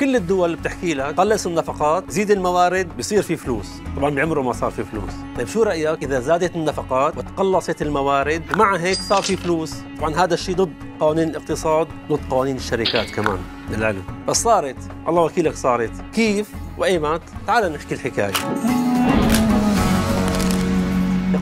كل الدول بتحكي لك قلص النفقات زيد الموارد بصير في فلوس. طبعا بعمره ما صار في فلوس. طيب شو رأيك إذا زادت النفقات وتقلصت الموارد ومع هيك صار في فلوس؟ طبعا هذا الشيء ضد قوانين الاقتصاد ضد قوانين الشركات كمان. للعلم بس صارت. الله وكيلك صارت. كيف وايمت تعال نحكي الحكاية.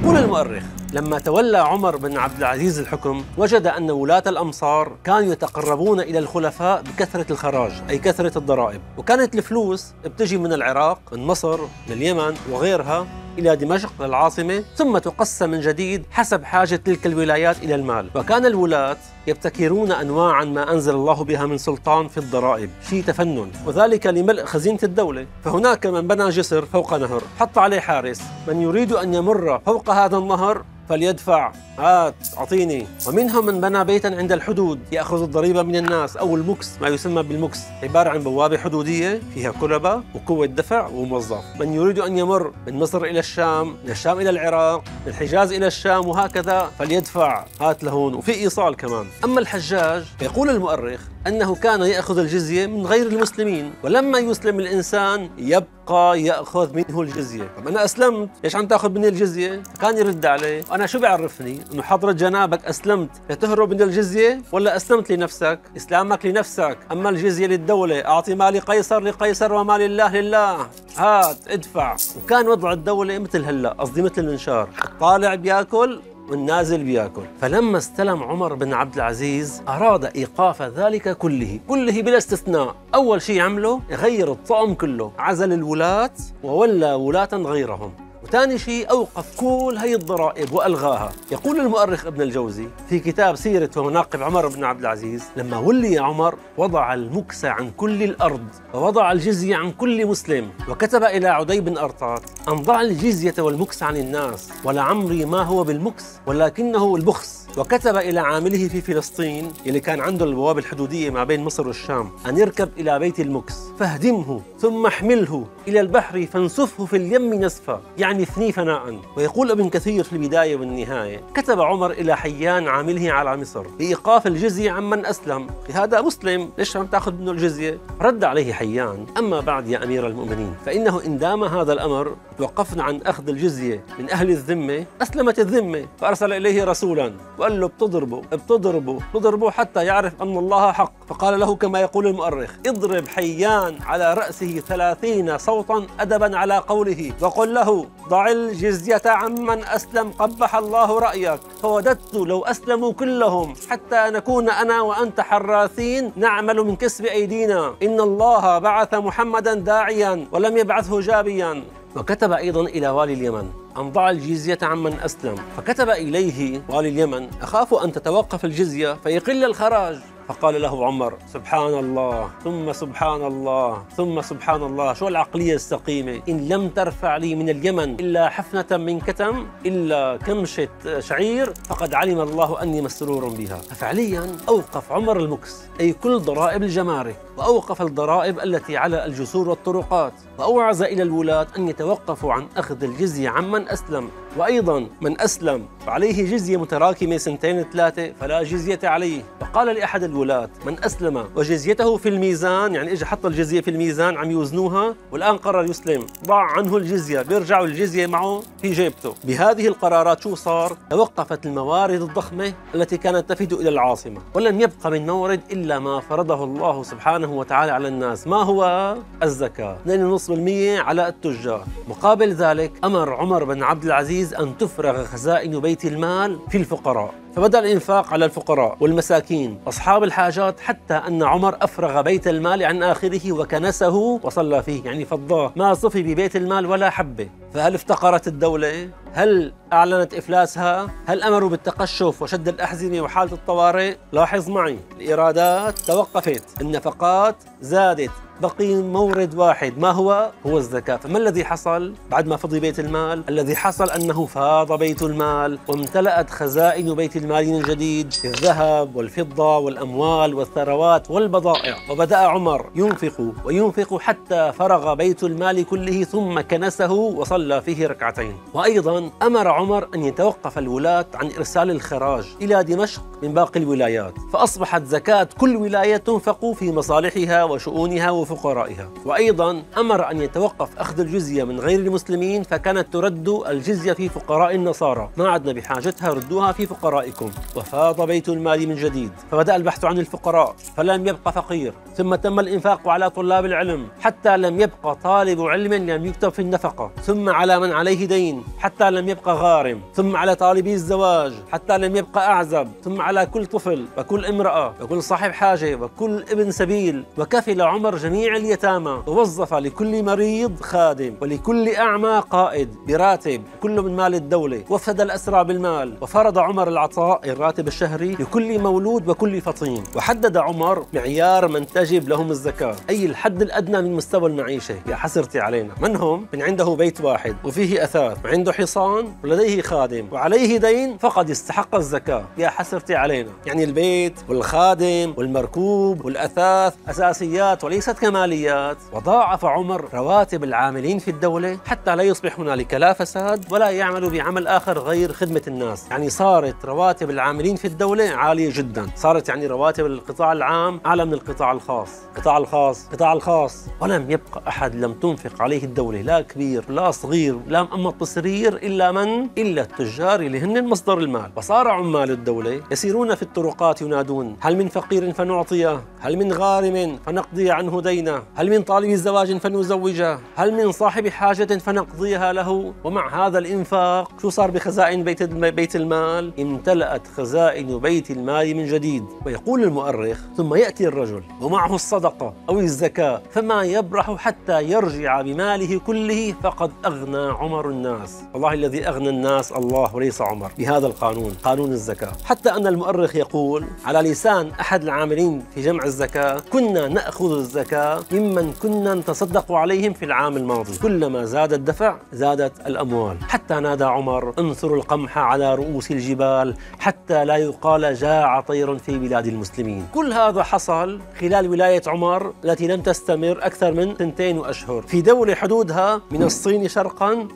يقول المؤرخ لما تولى عمر بن عبد العزيز الحكم وجد أن ولاة الأمصار كانوا يتقربون إلى الخلفاء بكثرة الخراج أي كثرة الضرائب. وكانت الفلوس بتجي من العراق من مصر من اليمن وغيرها. إلى دمشق العاصمة ثم تقسم من جديد حسب حاجة تلك الولايات إلى المال. وكان الولاة يبتكرون أنواعا ما أنزل الله بها من سلطان في الضرائب شيء تفنن. وذلك لملء خزينة الدولة. فهناك من بنى جسر فوق نهر حط عليه حارس. من يريد أن يمر فوق هذا النهر فليدفع هات أعطيني. ومنهم من بنى بيتا عند الحدود يأخذ الضريبة من الناس أو المكس ما يسمى بالمكس. عبارة عن بوابة حدودية فيها كلبة وقوة دفع وموظف. من يريد أن يمر من مصر إلى الشام من الشام إلى العراق من الحجاز إلى الشام وهكذا فليدفع. هات لهون وفي إيصال كمان. أما الحجاج يقول المؤرخ أنه كان يأخذ الجزية من غير المسلمين. ولما يسلم الإنسان يبقى يأخذ منه الجزية. طب أنا أسلمت ليش عم تأخذ مني الجزية؟ كان يرد عليه أنا شو بيعرفني أنه حضرة جنابك أسلمت لتهرب من الجزية ولا أسلمت لنفسك؟ إسلامك لنفسك. أما الجزية للدولة أعطي مال قيصر لقيصر ومال الله لله. هات ادفع. وكان وضع الدولة مثل هلأ قصدي مثل الإنشار. الطالع بيأكل والنازل بيأكل. فلما استلم عمر بن عبد العزيز أراد إيقاف ذلك كله. كله بلا استثناء. أول شيء عمله غير الطعم كله. عزل الولاة وولى ولاة غيرهم. وثاني شيء أوقف كل هي الضرائب وألغاها. يقول المؤرخ ابن الجوزي في كتاب سيرة ومناقب عمر بن عبد العزيز لما ولي عمر وضع المكس عن كل الأرض ووضع الجزية عن كل مسلم وكتب إلى عدي بن أرطاط أن ضع الجزية والمكس عن الناس ولعمري ما هو بالمكس ولكنه البخس. وكتب إلى عامله في فلسطين اللي كان عنده البوابة الحدودية ما بين مصر والشام أن يركب إلى بيت المكس. فاهدمه ثم احمله إلى البحر فانسفه في اليم نسفا يعني افنيه فناء ويقول ابن كثير في البداية والنهاية كتب عمر إلى حيان عامله على مصر بإيقاف الجزية عمن أسلم. هذا مسلم ليش عم تأخذ منه الجزية؟ رد عليه حيان. أما بعد يا أمير المؤمنين فإنه إن دام هذا الأمر توقفنا عن أخذ الجزية من أهل الذمة أسلمت الذمة فأرسل إليه رسولا. وقال له بتضربه بتضربه بتضربه حتى يعرف أن الله حق. فقال له كما يقول المؤرخ اضرب حيان على رأسه ثلاثين صوتا أدبا على قوله. وقل له ضع الجزية عمن أسلم قبح الله رأيك. فوددت لو أسلموا كلهم حتى نكون أنا وأنت حراثين نعمل من كسب أيدينا. إن الله بعث محمدا داعيا ولم يبعثه جابيا. وكتب أيضا إلى والي اليمن أن ضع الجزية عمن أسلم. فكتب إليه والي اليمن أخاف أن تتوقف الجزية فيقل الخراج. فقال له عمر سبحان الله ثم سبحان الله ثم سبحان الله شو العقلية السقيمة؟ إن لم ترفع لي من اليمن إلا حفنة من كتم إلا كمشة شعير فقد علم الله أني مسرور بها. ففعليا أوقف عمر المكس أي كل ضرائب الجمارك وأوقف الضرائب التي على الجسور والطرقات وأوعز إلى الولاة أن يتوقفوا عن أخذ الجزية عمن أسلم. وأيضا من أسلم فعليه جزية متراكمة سنتين ثلاثة فلا جزية عليه. وقال لأحد الولاة من أسلم وجزيته في الميزان يعني إجا حط الجزية في الميزان عم يوزنوها والآن قرر يسلم. ضاع عنه الجزية بيرجعوا الجزية معه في جيبته. بهذه القرارات شو صار؟ توقفت الموارد الضخمة التي كانت تفيد إلى العاصمة ولم يبقى من مورد إلا ما فرضه الله سبحانه وتعالى على الناس. ما هو؟ الزكاة. 2.5% على التجار. مقابل ذلك أمر عمر بن عبد العزيز أن تفرغ خزائن بيت المال في الفقراء. فبدأ الإنفاق على الفقراء والمساكين أصحاب الحاجات حتى أن عمر أفرغ بيت المال عن آخره وكنسه وصلى فيه يعني فضاه ما صفي ببيت المال ولا حبة. فهل افتقرت الدولة؟ هل أعلنت إفلاسها؟ هل أمروا بالتقشف وشد الأحزمة وحالة الطوارئ؟ لاحظ معي الإيرادات توقفت. النفقات زادت. بقي مورد واحد. ما هو؟ هو الزكاة. فما الذي حصل؟ بعد ما فضي بيت المال الذي حصل أنه فاض بيت المال وامتلأت خزائن بيت المال من جديد الذهب والفضة والأموال والثروات والبضائع. وبدأ عمر ينفق وينفق حتى فرغ بيت المال كله ثم كنسه وصلى صلى فيه ركعتين. وأيضا أمر عمر أن يتوقف الولاة عن إرسال الخراج إلى دمشق من باقي الولايات فأصبحت زكاة كل ولاية تنفق في مصالحها وشؤونها وفقرائها. وأيضا أمر أن يتوقف أخذ الجزية من غير المسلمين فكانت ترد الجزية في فقراء النصارى. ما عدنا بحاجتها ردوها في فقرائكم. وفاض بيت المال من جديد فبدأ البحث عن الفقراء فلم يبقى فقير. ثم تم الإنفاق على طلاب العلم حتى لم يبقى طالب علم لم يكتب في النفقة. ثم على من عليه دين حتى لم يبقى غارم. ثم على طالبي الزواج حتى لم يبقى أعزب. ثم على كل طفل وكل امرأة وكل صاحب حاجة وكل ابن سبيل. وكفل عمر جميع اليتامى. ووظف لكل مريض خادم ولكل أعمى قائد براتب كله من مال الدولة. وفد الأسرى بالمال. وفرض عمر العطاء الراتب الشهري لكل مولود وكل فطيم وحدد عمر معيار من تجب لهم الزكاة. أي الحد الأدنى من مستوى المعيشة. يا حسرتي علينا. من هم؟ من عنده بيت واحد. وفيه أثاث. وعنده حصان ولديه خادم. وعليه دين فقد استحق الزكاة. يا حسرتي علينا. يعني البيت والخادم والمركوب والأثاث أساسيات وليست كماليات. وضاعف عمر رواتب العاملين في الدولة حتى لا يصبح هنالك لا فساد ولا يعمل بعمل آخر غير خدمة الناس. يعني صارت رواتب العاملين في الدولة عالية جدا. صارت يعني رواتب القطاع العام أعلى من القطاع الخاص. القطاع الخاص القطاع الخاص. ولم يبقى أحد لم تنفق عليه الدولة. لا كبير لا صغير لا مأمط صغير إلا من؟ إلا التجار اللي هن مصدر المال. وصار عمال الدولة يسيرون في الطرقات ينادون هل من فقير فنعطيه؟ هل من غارم فنقضي عنه دينه؟ هل من طالب زواج فنزوجه؟ هل من صاحب حاجة فنقضيها له؟ ومع هذا الإنفاق شو صار بخزائن بيت بيت المال؟ امتلأت خزائن بيت المال من جديد. ويقول المؤرخ ثم يأتي الرجل ومعه الصدقة أو الزكاة فما يبرح حتى يرجع بماله كله فقد أغنى عمر الناس. والله الذي أغنى الناس الله وليس عمر بهذا القانون قانون الزكاة. حتى أن المؤرخ يقول على لسان أحد العاملين في جمع الزكاة كنا نأخذ الزكاة ممن كنا نتصدق عليهم في العام الماضي. كلما زاد الدفع زادت الأموال. حتى نادى عمر انثروا القمح على رؤوس الجبال حتى لا يقال جاع طير في بلاد المسلمين. كل هذا حصل خلال ولاية عمر التي لم تستمر أكثر من سنتين وأشهر. في دولة حدودها من الصين شرقا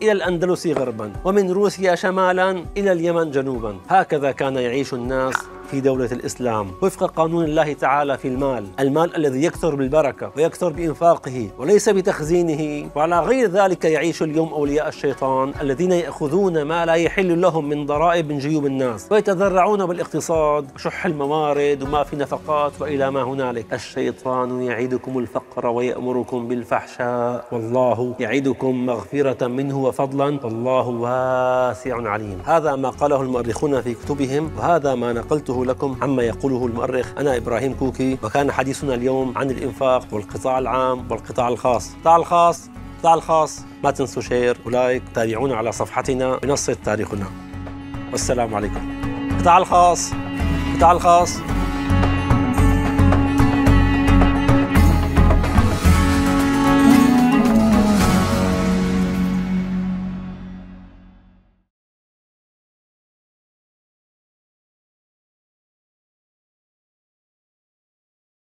إلى الأندلس غربا ومن روسيا شمالا إلى اليمن جنوبا. هكذا كان يعيش الناس في دولة الإسلام وفق قانون الله تعالى في المال. المال الذي يكثر بالبركة ويكثر بإنفاقه وليس بتخزينه وعلى غير ذلك يعيش اليوم أولياء الشيطان الذين يأخذون ما لا يحل لهم من ضرائب من جيوب الناس ويتذرعون بالاقتصاد وشح الموارد وما في نفقات وإلى ما هنالك. الشيطان يعيدكم الفقر ويأمركم بالفحشاء. والله يعيدكم مغفرة منه وفضلا. والله واسع عليم. هذا ما قاله المؤرخون في كتبهم وهذا ما نقلته لكم عما يقوله المؤرخ أنا إبراهيم كوكي وكان حديثنا اليوم عن الإنفاق والقطاع العام والقطاع الخاص. القطاع الخاص القطاع الخاص. ما تنسوا share و like تابعونا على صفحتنا منصة تاريخنا. والسلام عليكم. القطاع الخاص القطاع الخاص.